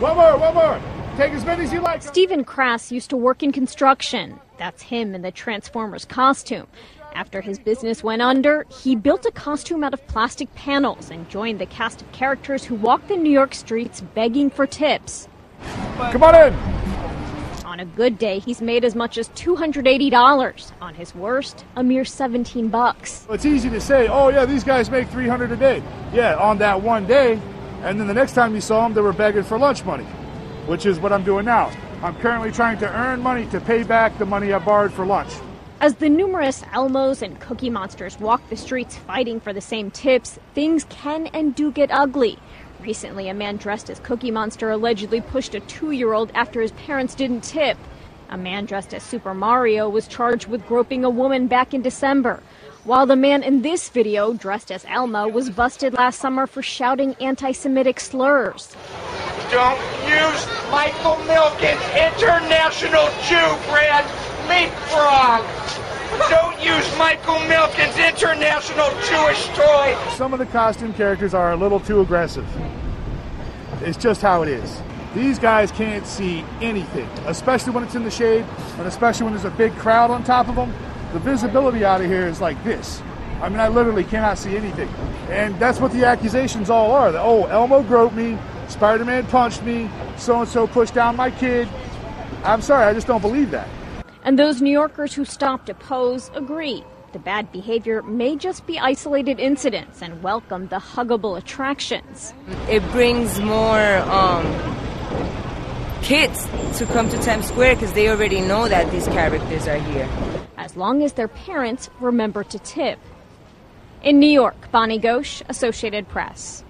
One more, one more. Take as many as you like. Stephen Krass used to work in construction. That's him in the Transformers costume. After his business went under, he built a costume out of plastic panels and joined the cast of characters who walk the New York streets begging for tips. Come on in. On a good day, he's made as much as $280. On his worst, a mere 17 bucks. It's easy to say, oh yeah, these guys make 300 a day. Yeah, on that one day, and then the next time you saw them, they were begging for lunch money, which is what I'm doing now. I'm currently trying to earn money to pay back the money I borrowed for lunch. As the numerous Elmos and Cookie Monsters walk the streets fighting for the same tips, things can and do get ugly. Recently, a man dressed as Cookie Monster allegedly pushed a two year old after his parents didn't tip. A man dressed as Super Mario was charged with groping a woman back in December. While the man in this video, dressed as Elmo, was busted last summer for shouting anti Semitic slurs. Don't use Michael Milken's International Jew brand leapfrog. Don't use Michael Milken's International Jewish toy. Some of the costume characters are a little too aggressive. It's just how it is. These guys can't see anything, especially when it's in the shade, and especially when there's a big crowd on top of them. The visibility out of here is like this. I mean, I literally cannot see anything. And that's what the accusations all are. That, oh, Elmo groped me, Spider Man punched me, so and so pushed down my kid. I'm sorry, I just don't believe that. And those New Yorkers who stopped to pose agree. The bad behavior may just be isolated incidents and welcome the huggable attractions. It brings more um, kids to come to Times Square because they already know that these characters are here. Long as their parents remember to tip. In New York, Bonnie Ghosh, Associated Press.